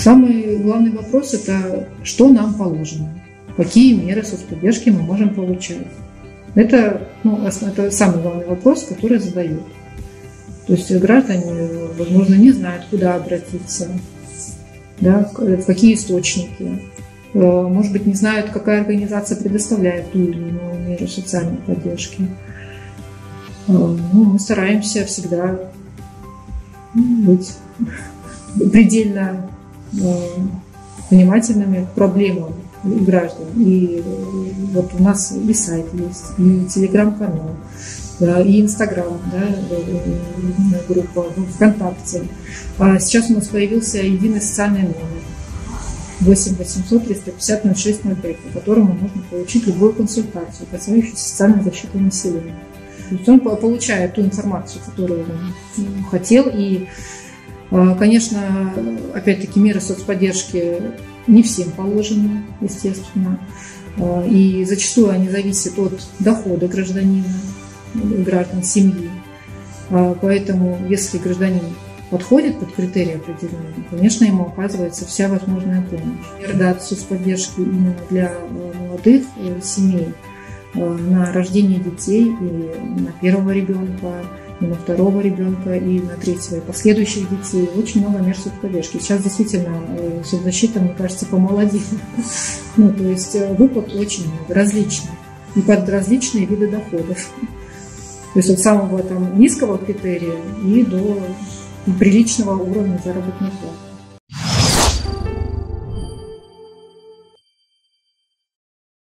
Самый главный вопрос – это что нам положено, какие меры соцподдержки мы можем получать. Это, ну, это самый главный вопрос, который задают. То есть граждане, возможно, не знают, куда обратиться, да, в какие источники. Э, может быть, не знают, какая организация предоставляет ту или иную меру социальной поддержки. Э, ну, мы стараемся всегда быть предельно внимательными к проблемам граждан. И вот у нас и сайт есть, и телеграм-канал, и Инстаграм, да, группа ВКонтакте. А сейчас у нас появился единый социальный номер 8 800 350 06 05, по которому можно получить любую консультацию, касающуюся социальной защиты населения. То есть он получает ту информацию, которую он хотел. И, конечно, опять-таки меры соцподдержки не всем положены, естественно. А, и зачастую они зависят от дохода гражданина, граждан семьи. А, поэтому, если гражданин подходит под критерии определенные, конечно, ему оказывается вся возможная помощь. Мерда соцподдержки именно для э, молодых э, семей э, на рождение детей и на первого ребенка, на второго ребенка, и на третьего, и последующих детей. Очень много мер соцподдержки. Сейчас действительно соцзащита, мне кажется, помолодела. Ну, то есть выплат очень много, различных. И под различные виды доходов. То есть от самого там, низкого критерия и до приличного уровня заработной платы.